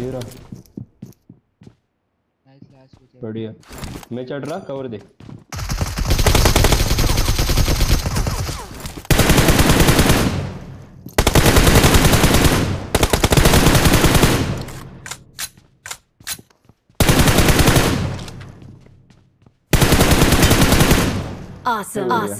ये रहा nice last बढ़िया मैं चढ़ रहा कवर दे Awesome. Awesome.